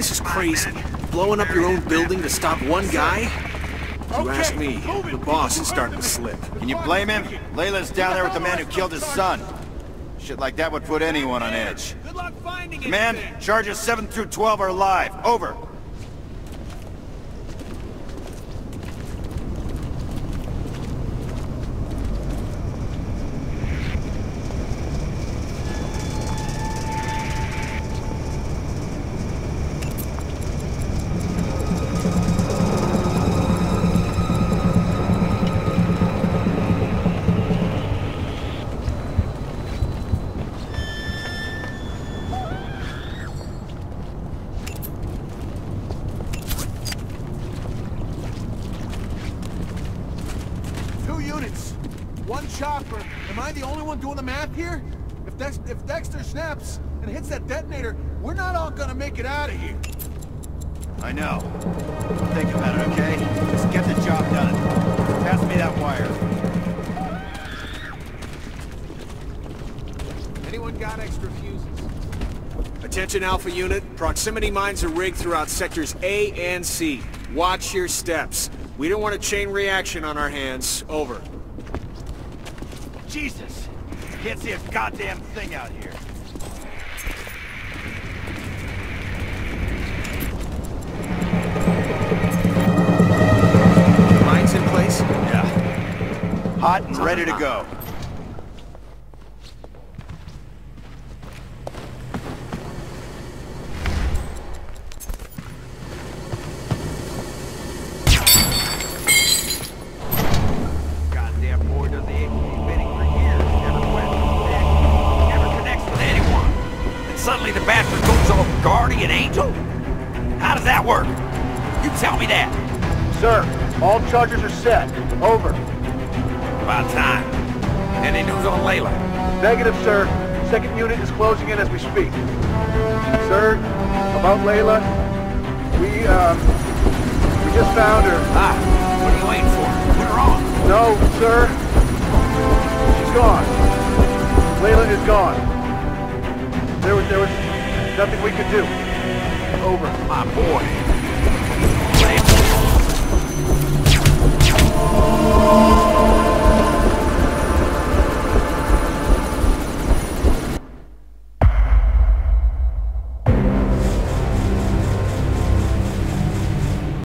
This is crazy. Blowing up your own building to stop one guy? If you ask me, the boss is starting to slip. Can you blame him? Layla's down there with the man who killed his son. Shit like that would put anyone on edge. Good luck finding Command, charges 7 through 12 are live. Over. One chopper. Am I the only one doing the math here? If, Dex if Dexter snaps and hits that detonator, we're not all gonna make it out of here. I know. Think about it, okay? Just get the job done. Pass me that wire. Anyone got extra fuses? Attention Alpha Unit, proximity mines are rigged throughout sectors A and C. Watch your steps. We don't want a chain reaction on our hands. Over. Jesus! Can't see a goddamn thing out here. Mines in place? Yeah. Hot and ready to go. The bastard goes all guardian angel? How does that work? You tell me that. Sir, all charges are set. Over. About time. Any news on Layla? Negative, sir. Second unit is closing in as we speak. Sir, about Layla, we, uh, we just found her. Ah, what are you waiting for? Put her on. No, sir. She's gone. Layla is gone. Nothing we could do. Over. My boy.